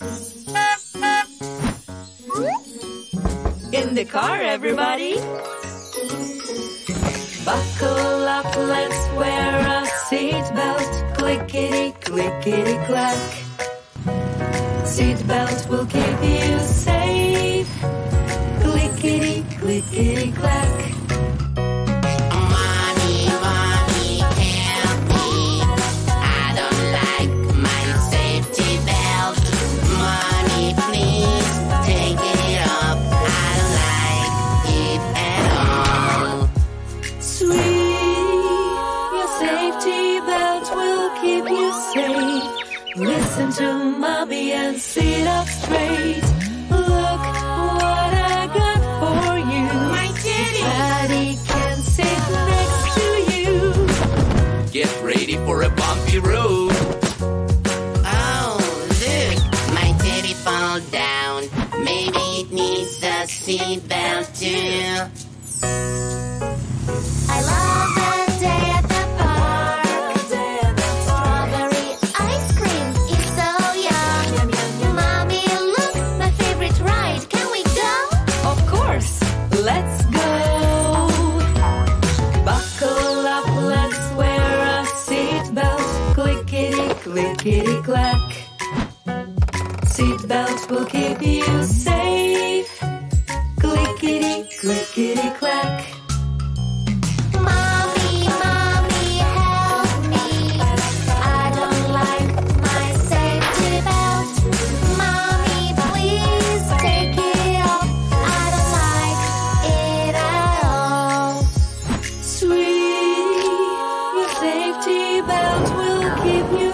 In the car, everybody. Buckle up, let's wear a seatbelt. Clickety, clickety, clack. Seatbelt will keep you safe. Clickety, clickety, clack. See up.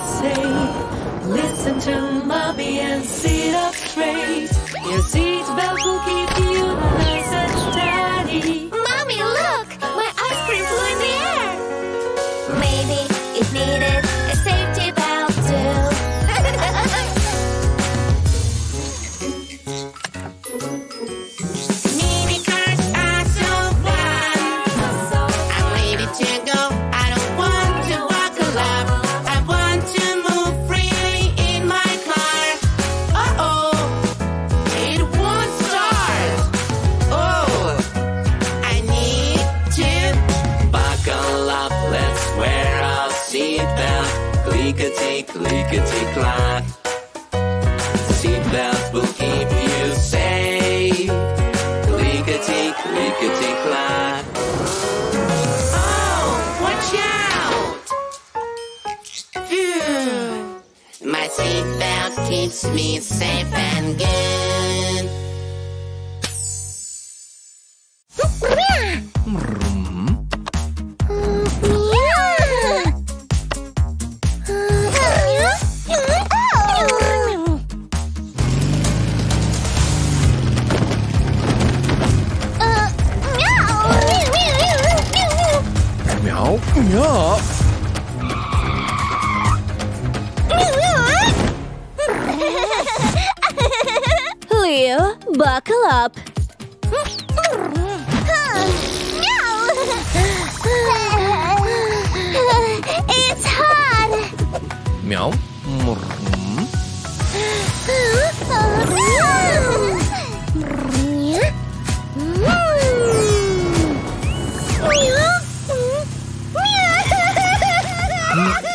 safe. Listen to mommy and sit up straight. Your seatbelt keeps me safe and good.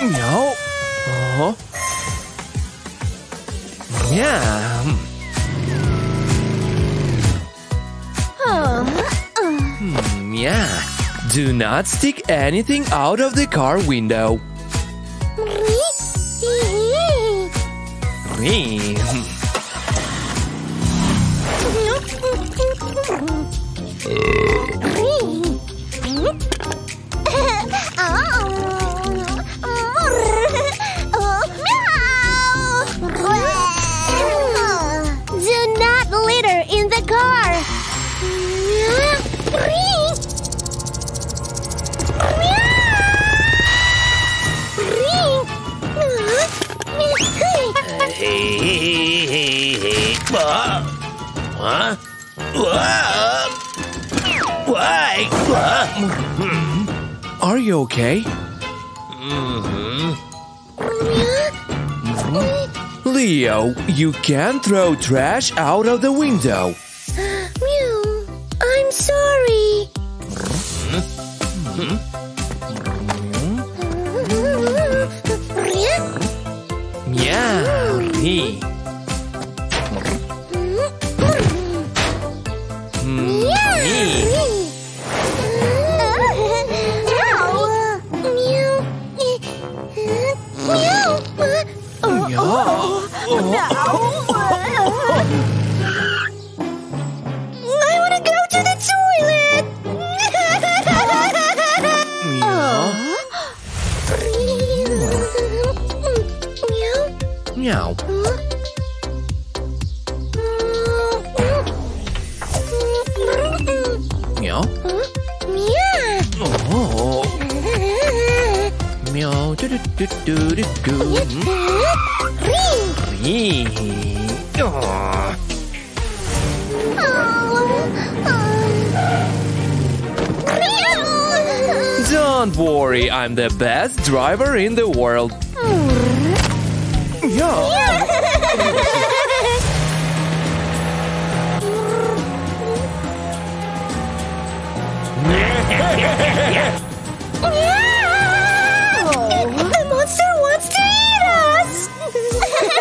No. Oh. Yeah. Hmm. Um, hmm, yeah. Do not stick anything out of the car window. Hmm. Mm-hmm. Are you okay? Mm-hmm. Leo, you can't throw trash out of the window. Don't worry, I'm the best driver in the world. Yeah.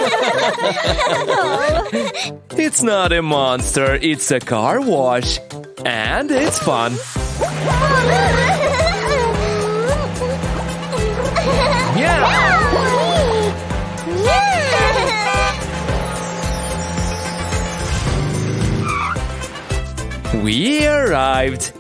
it's not a monster, it's a car wash. And it's fun. Yeah! We arrived!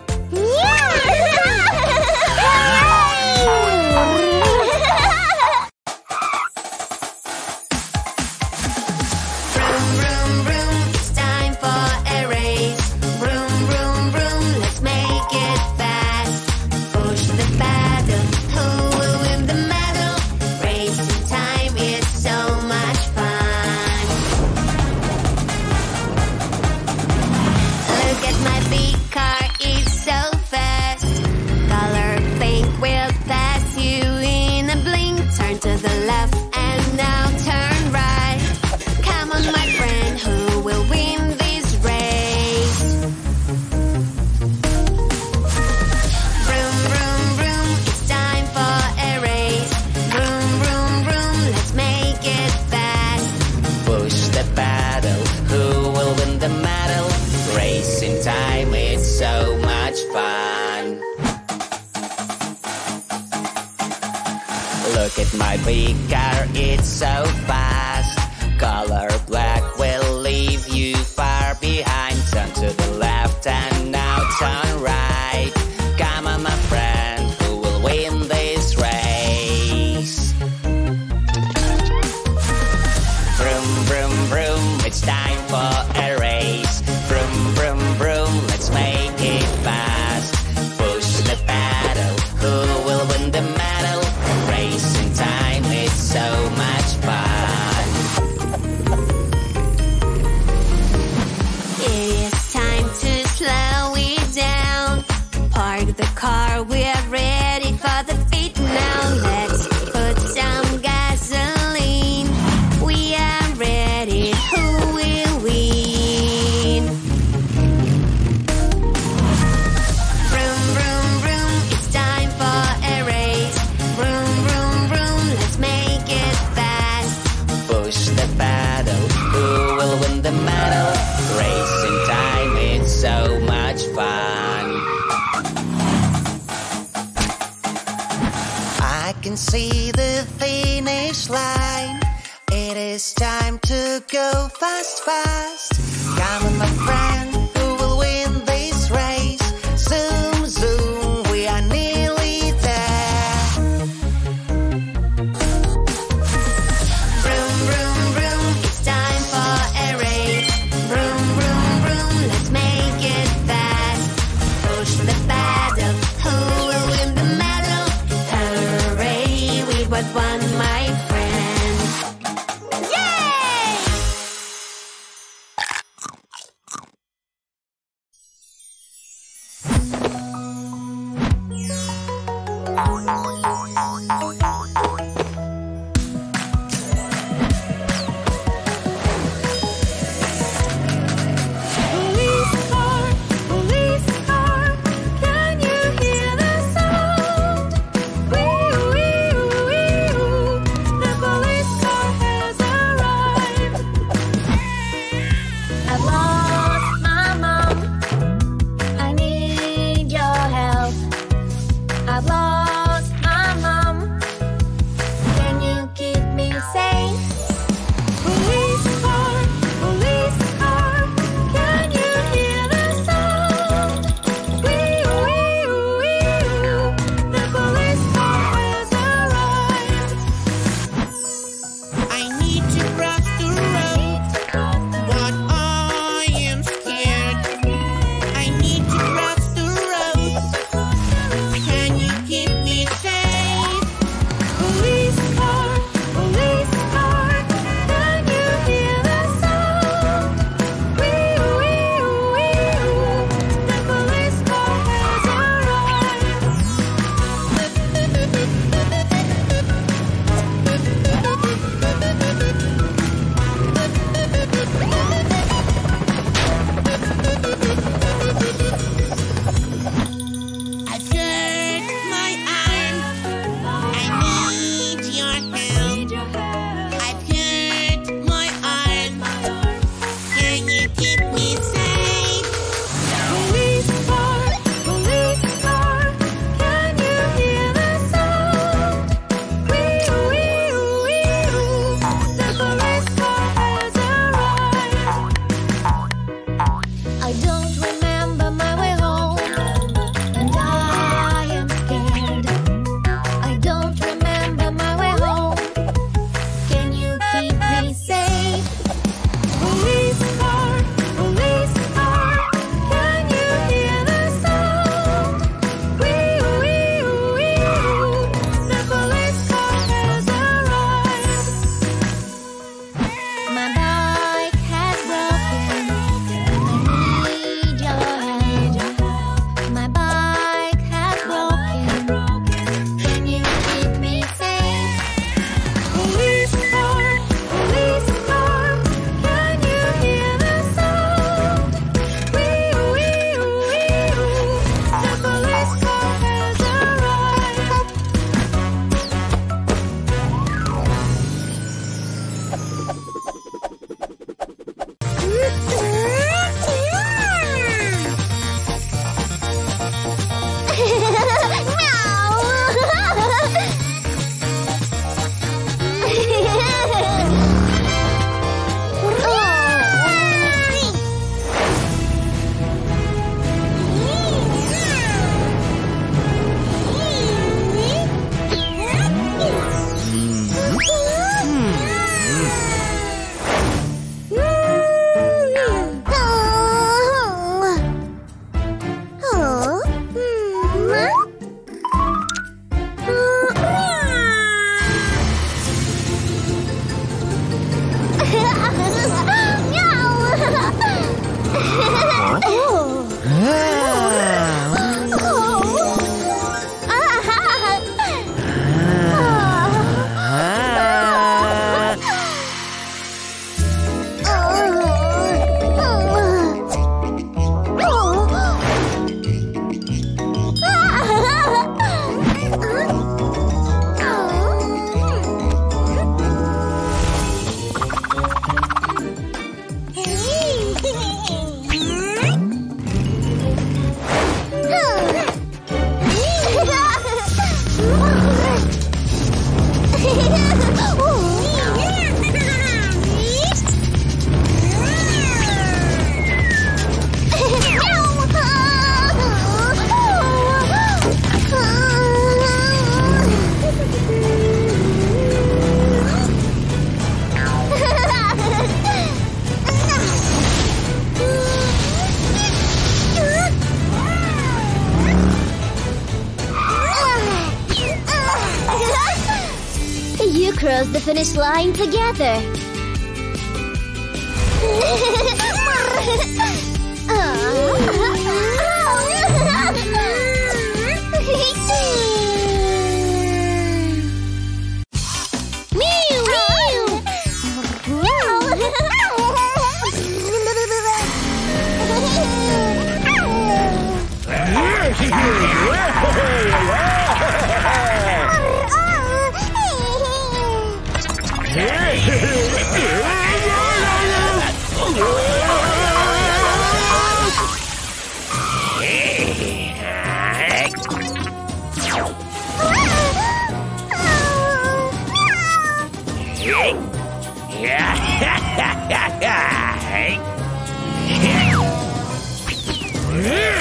We got it so fine. flying together. Yeah.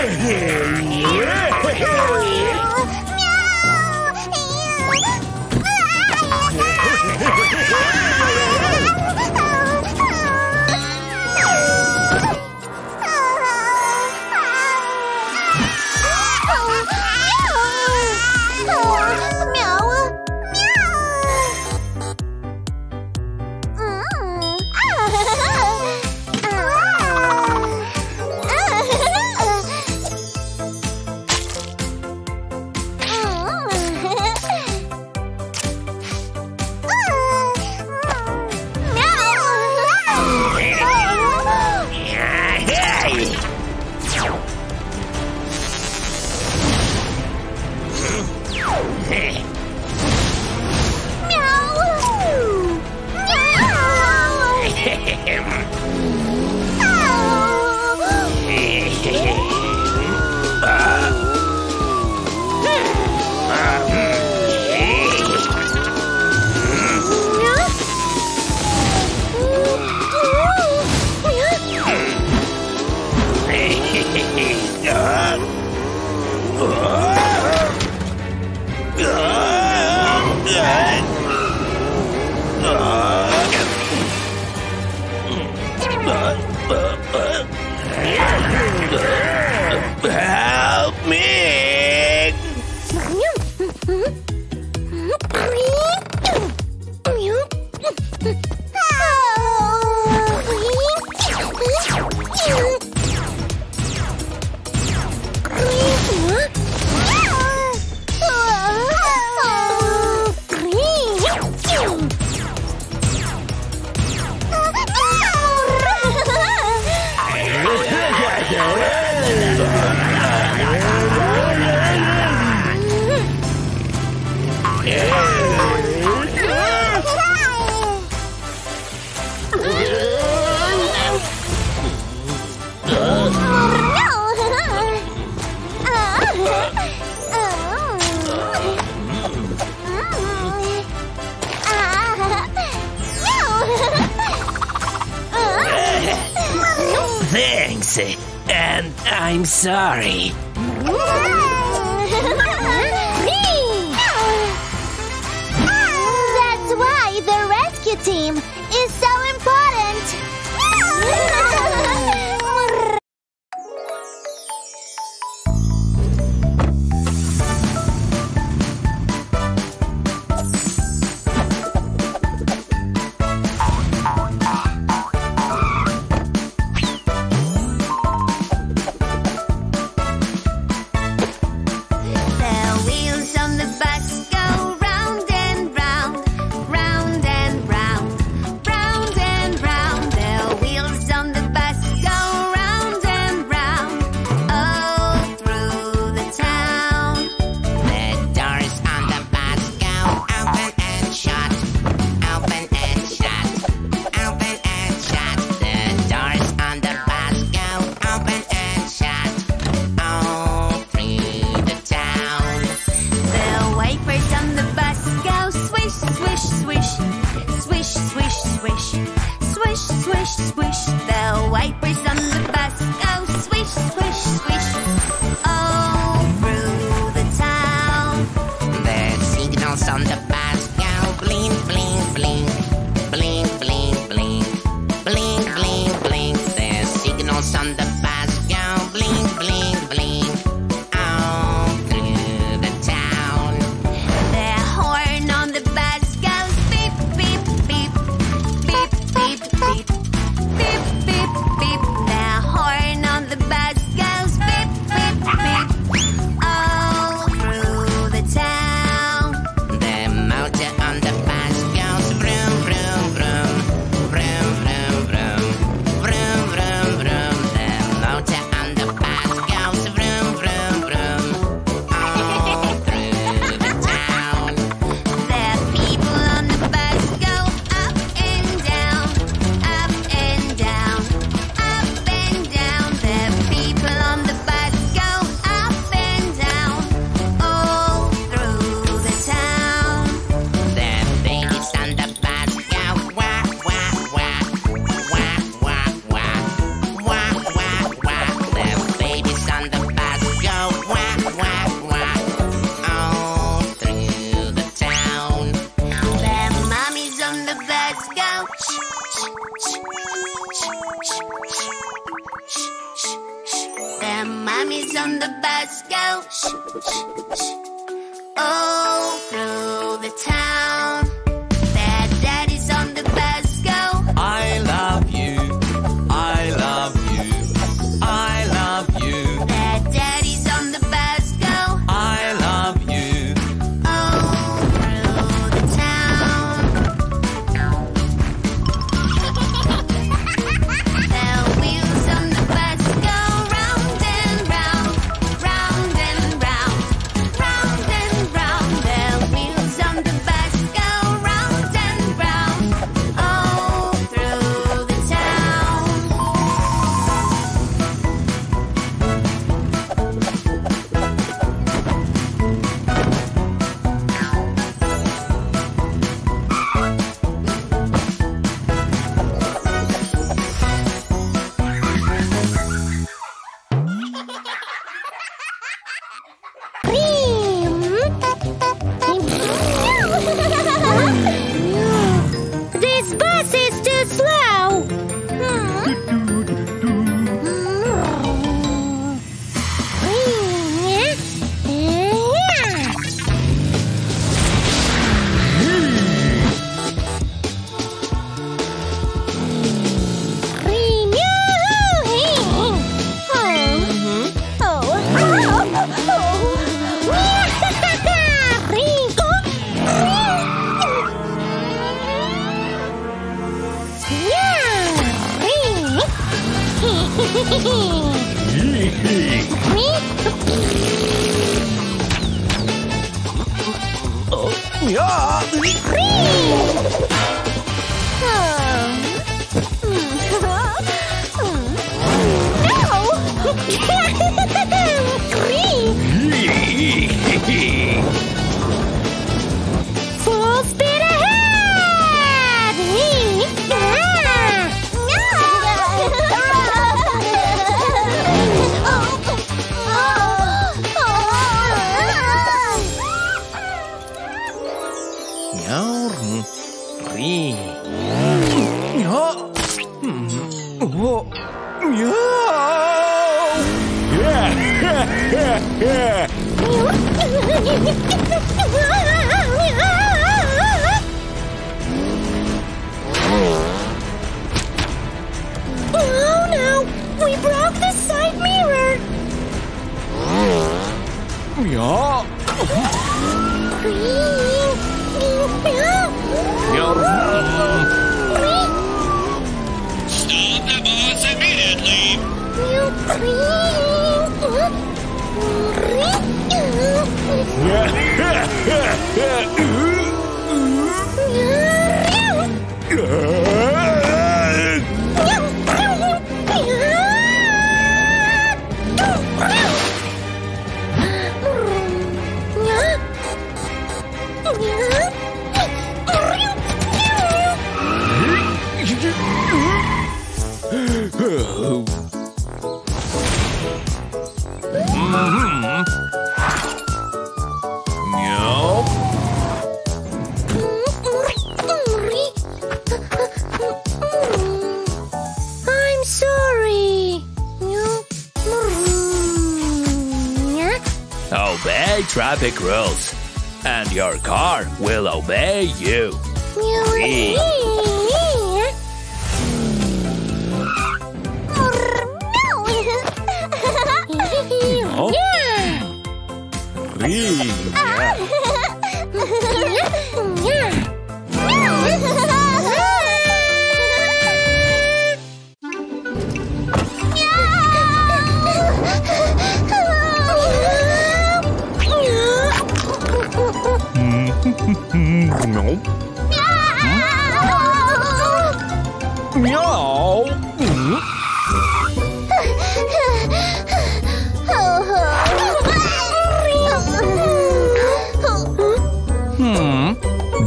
Sorry. Oh no! We broke the side mirror! Meow. Stop the bus immediately. Oh, Meow. traffic rules, and your car will obey you. Oh. Meow.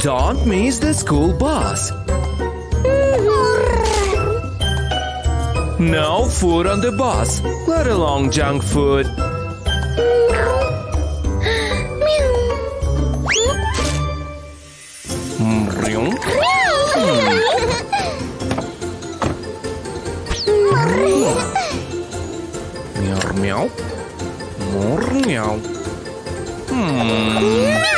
Don't miss the school bus. No food on the bus, let alone junk food. Meow. Meow meow. Meow. Hmm.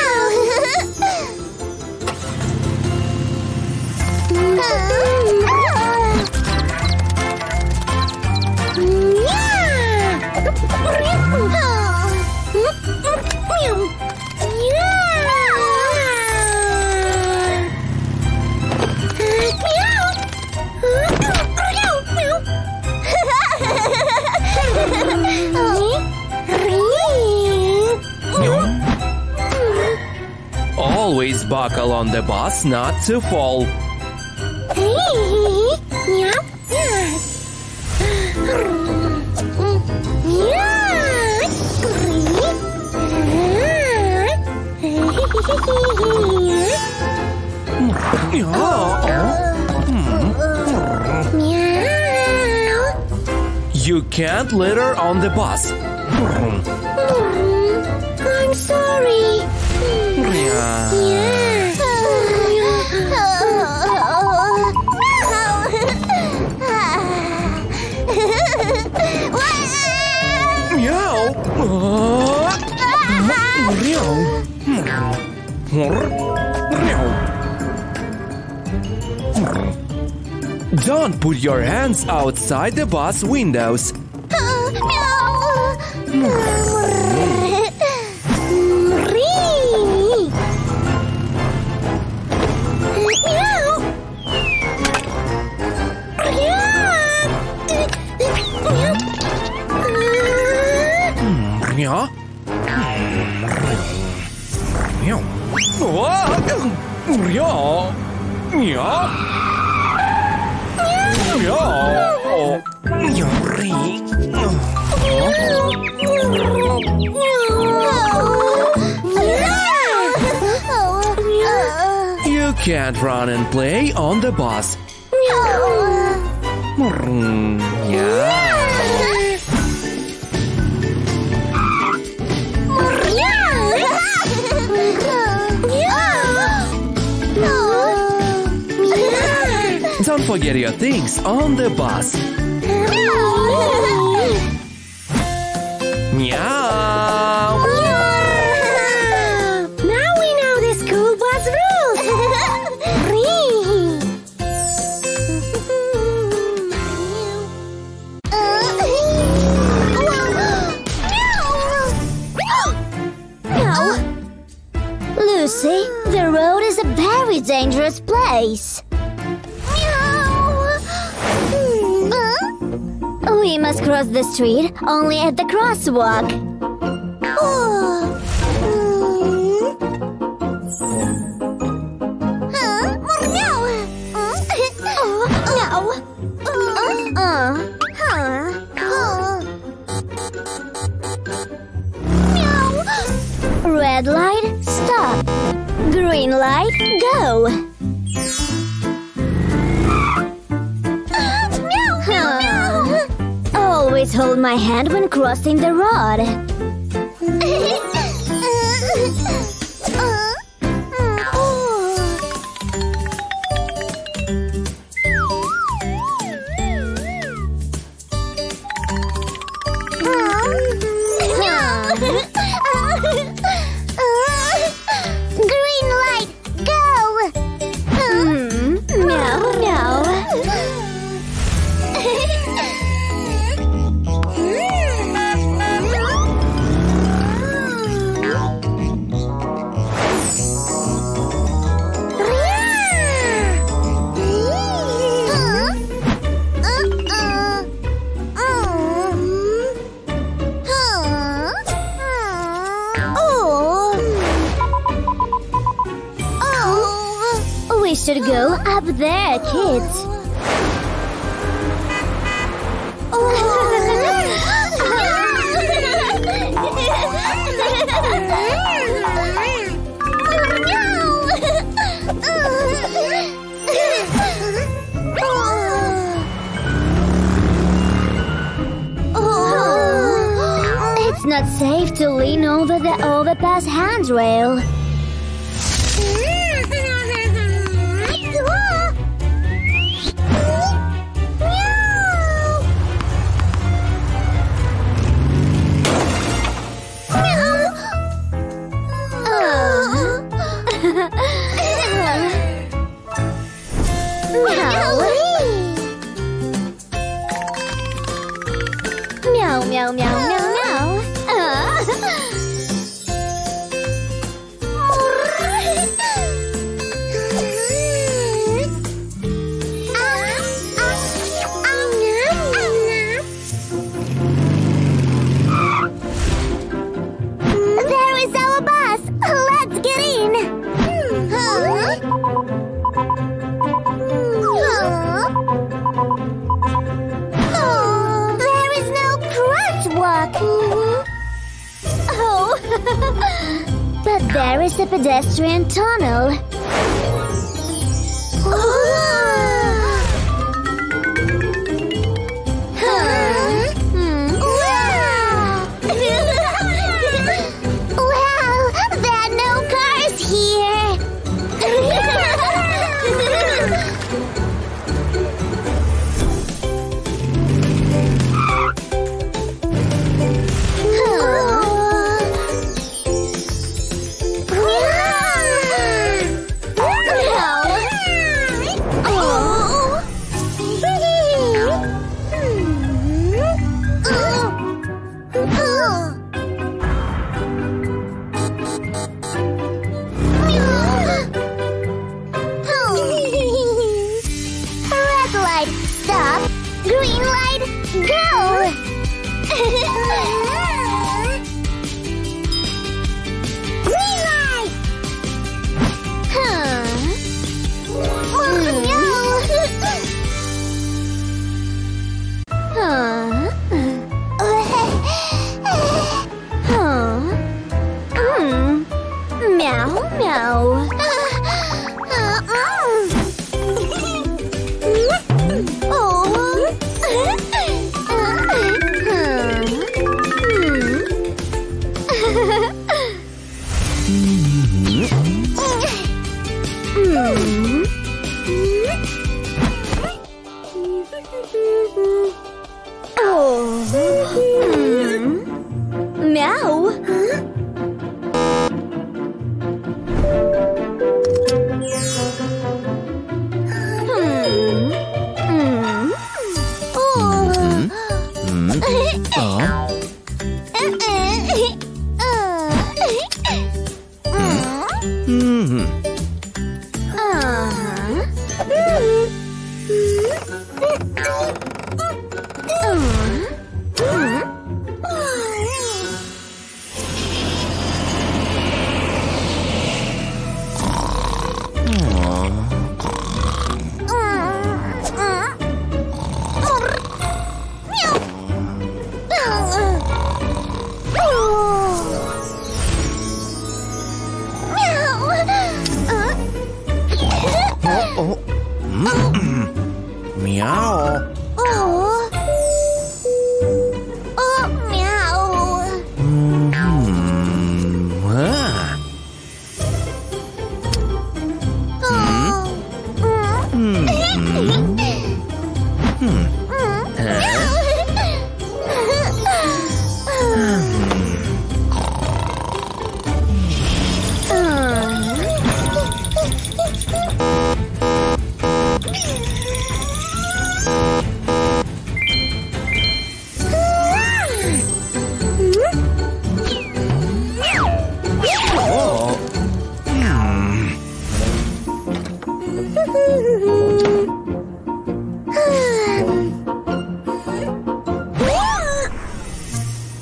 Buckle on the bus not to fall. You can't litter on the bus. Don't put your hands outside the bus windows. Meow. Meow. Meow. You can't run and play on the bus. Mm, yeah. Forget your things on the bus. The street only at the crosswalk. Always hold my hand when crossing the road. pedestrian tunnel.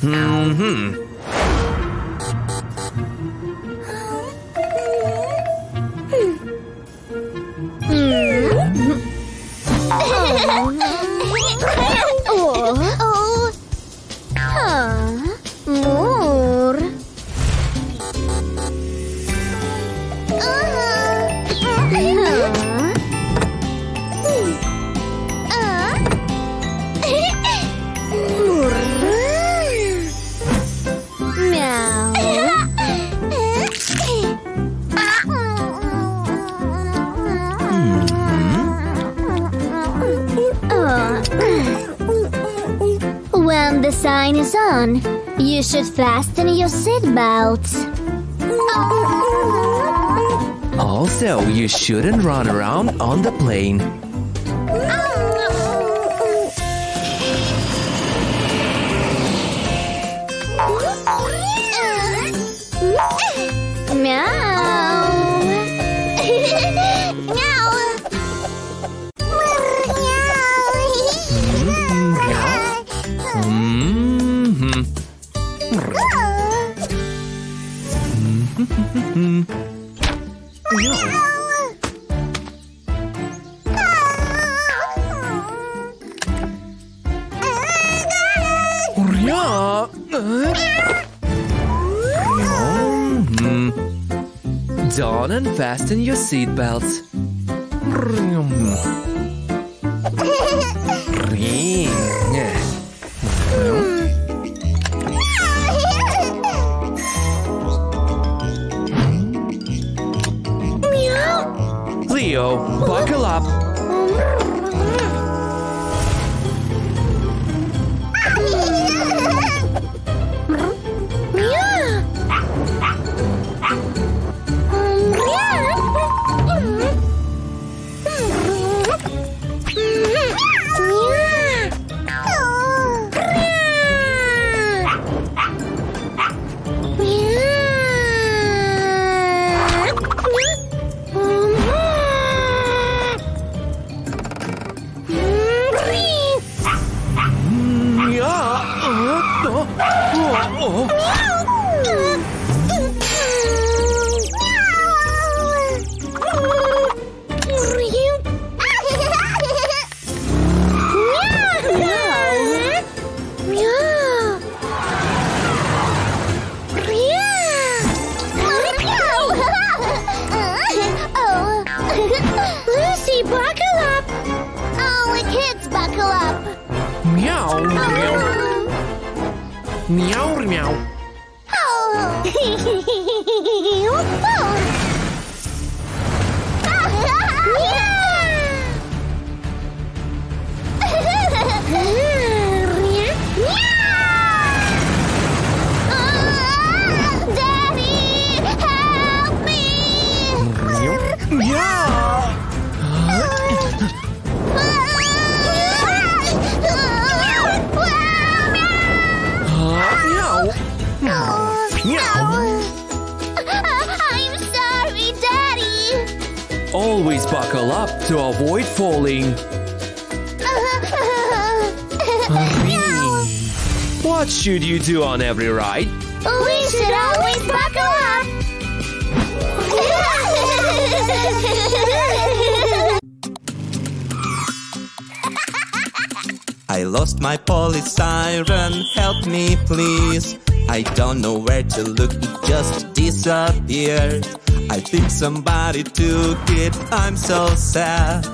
Mm hmm should fasten your seatbelt. Also, you shouldn't run around on the plane. seatbelts. I lost my police siren, help me please. I don't know where to look, it just disappeared. I think somebody took it, I'm so sad.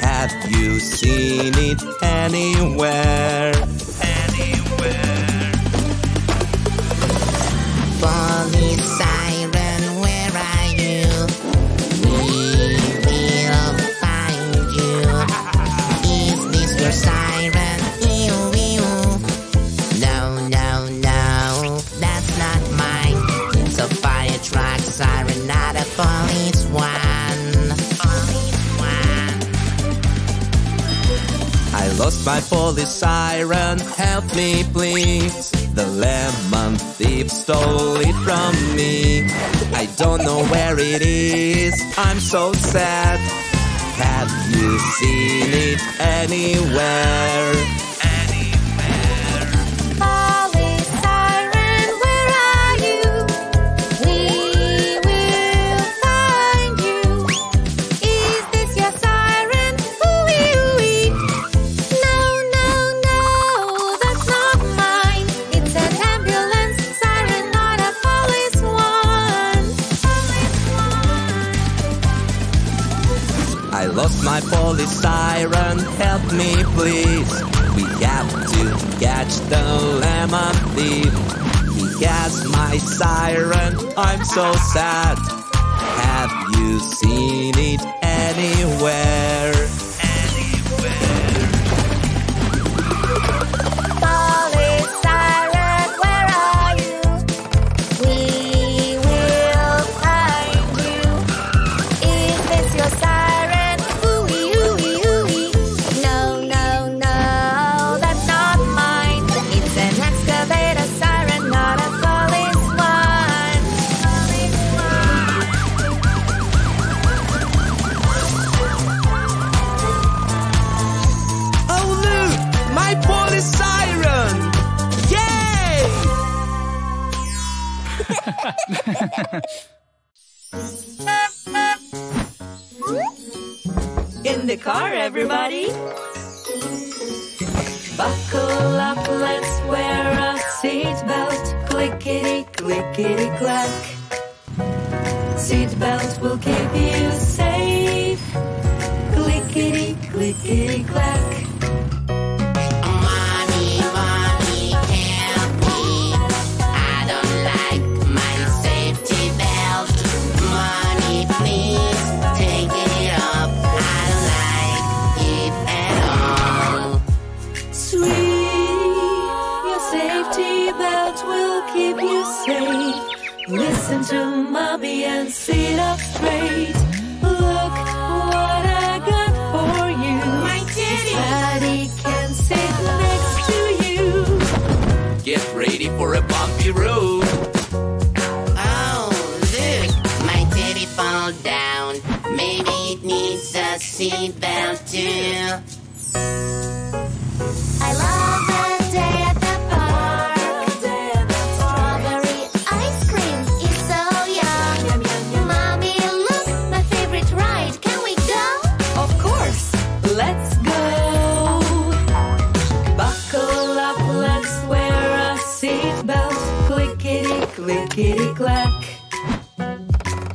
Have you seen it anywhere? my police siren, help me please. The lemon thief stole it from me. I don't know where it is, I'm so sad. Have you seen it anywhere? help me please? We have to catch the lemon thief. He has my siren, I'm so sad. Have you seen it anywhere? clickety clack.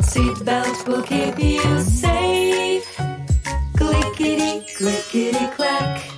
Seatbelt will keep you safe. Clickety, clickety clack.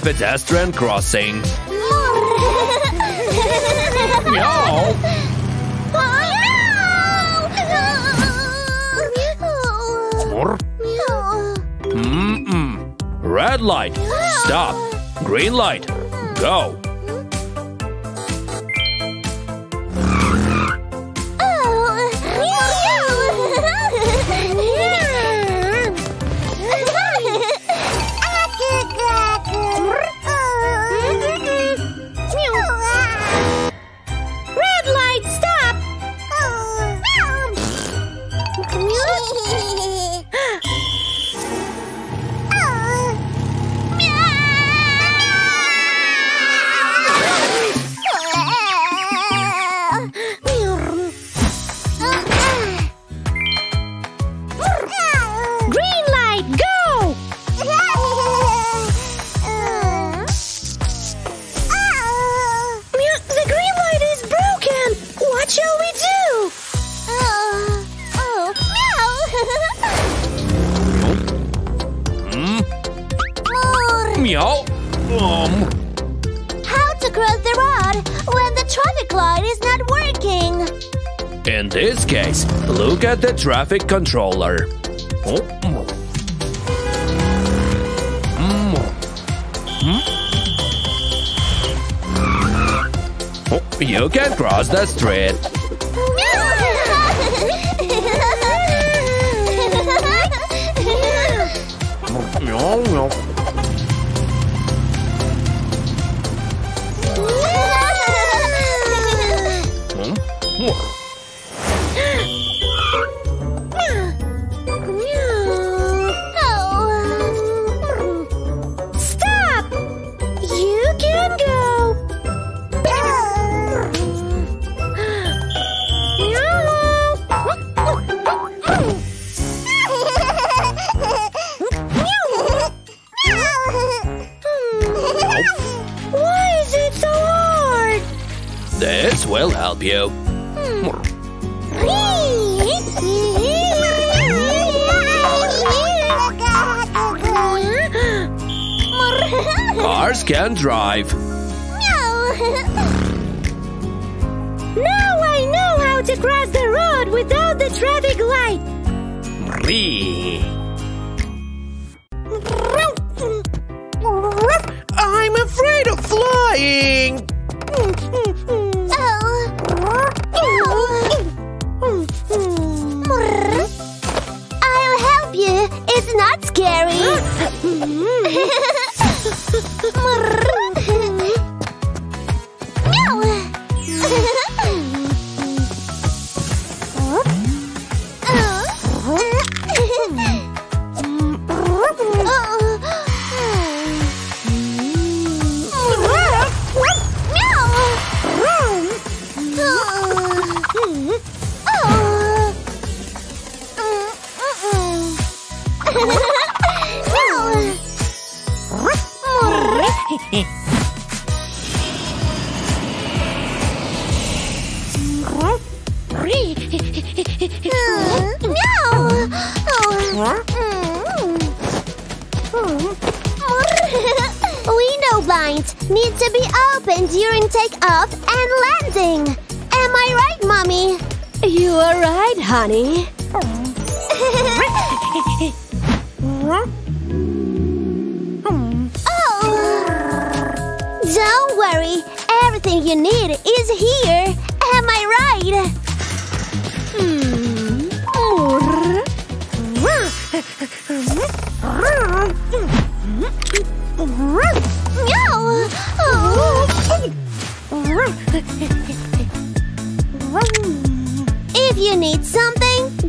The pedestrian crossing. Meow. Mm-mm. Red light. Stop. Green light. Go. Traffic controller. Oh. Mm. Hmm? Oh, You can cross the street. Cars can drive. No! Now I know how to cross the road without the traffic light. I'm afraid of flying. Oh. I'll help you. It's not scary. ¡Marr!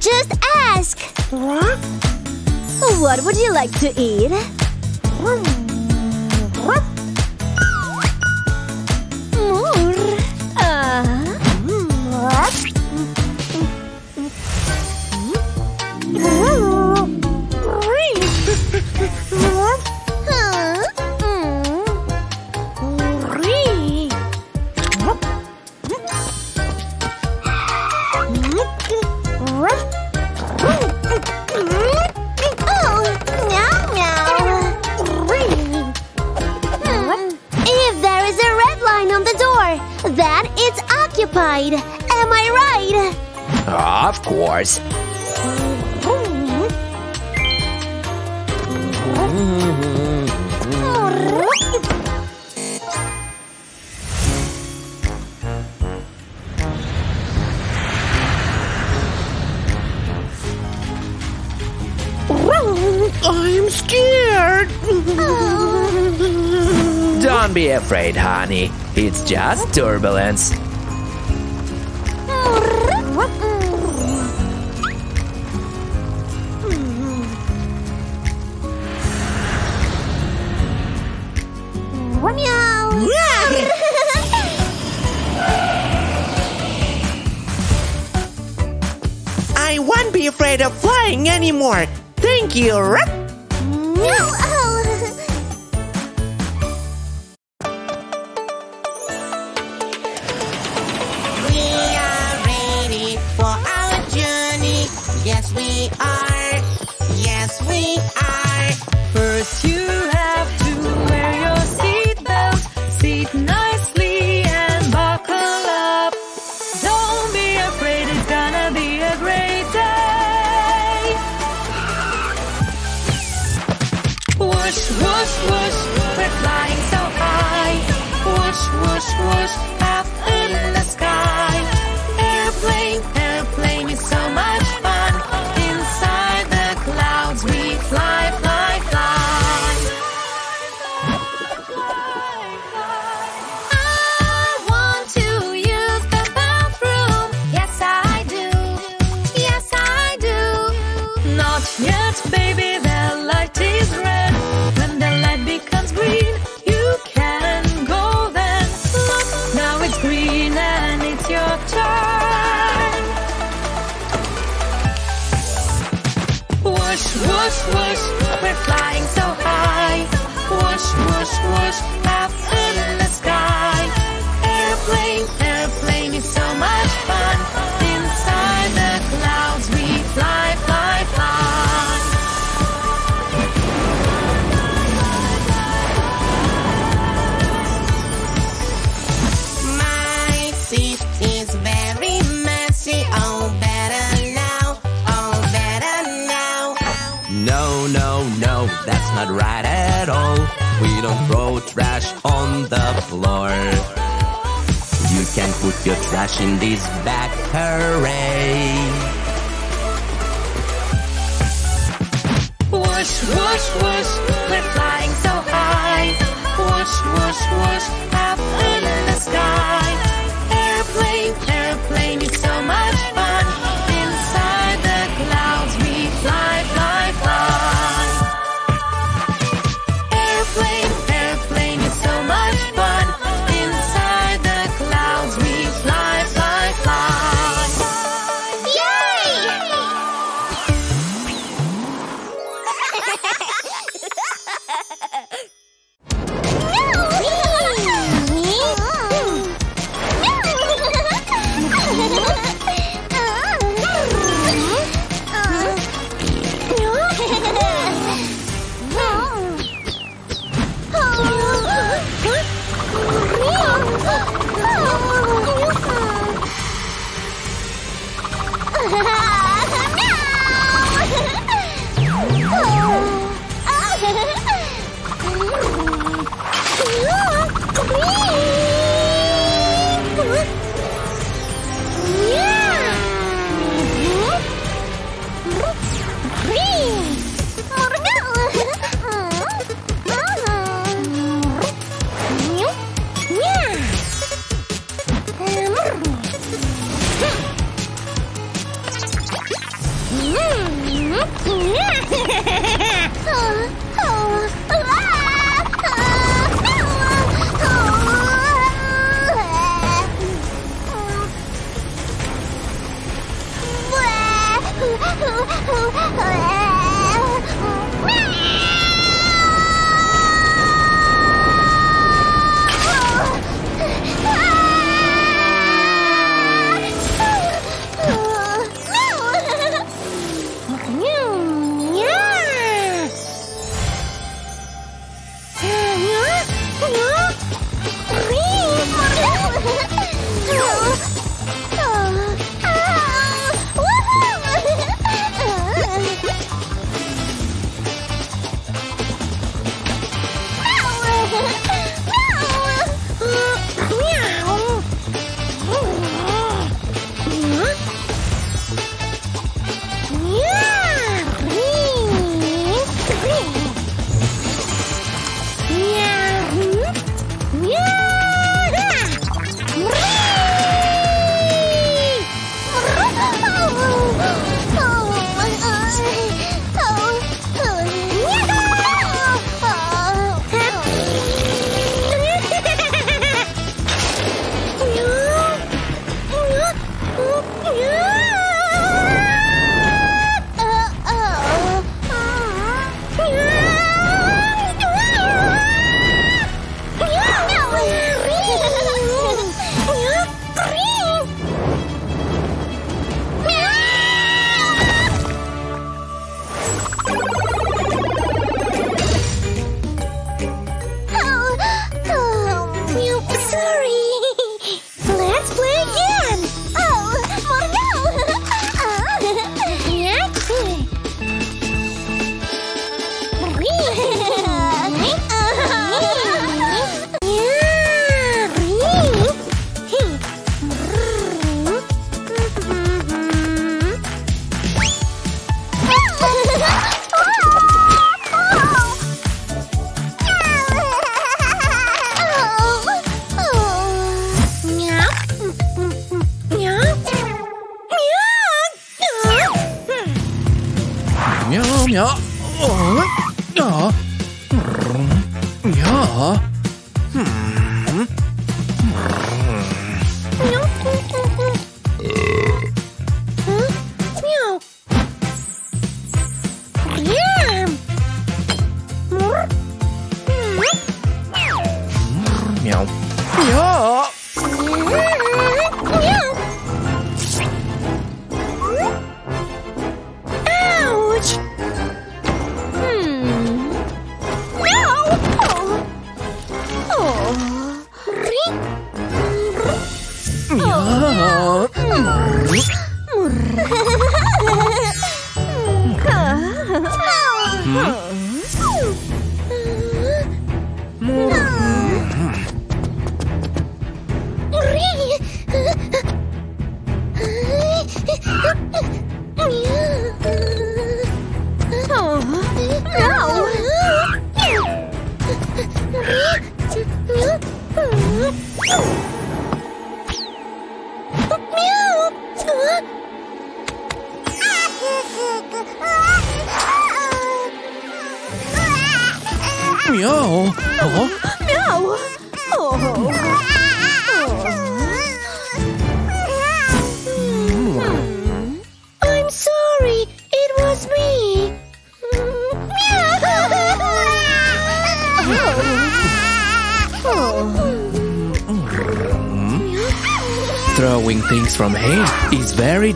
Just ask. What would you like to eat? Hmm. afraid, honey. It's just turbulence. I won't be afraid of flying anymore. Thank you,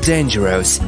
dangerous.